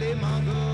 Ave Mago.